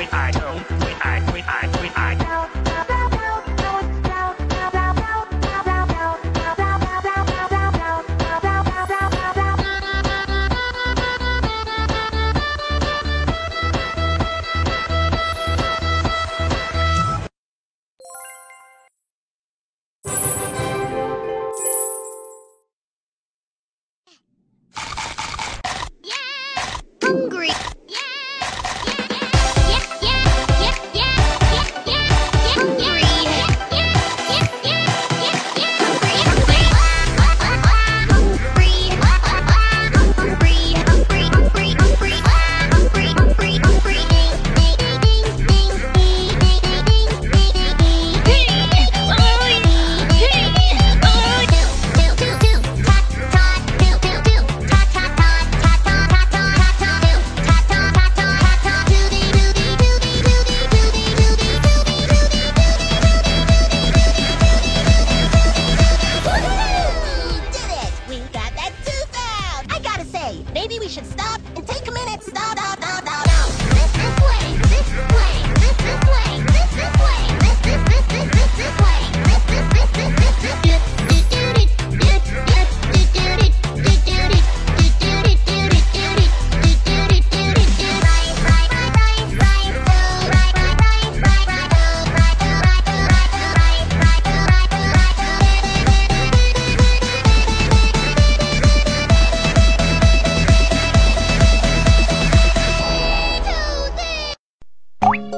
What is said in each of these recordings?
I Maybe we should stop and take a minute. Stop, stop.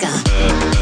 Polka.